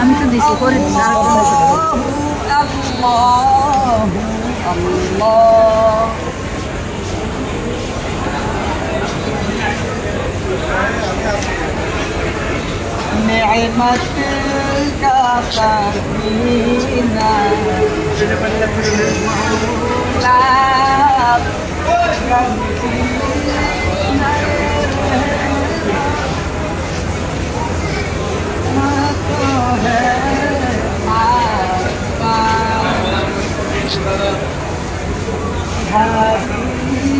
আমি তো দিছি করে দিছি আর الله الله نعمة الكافرين لا Happy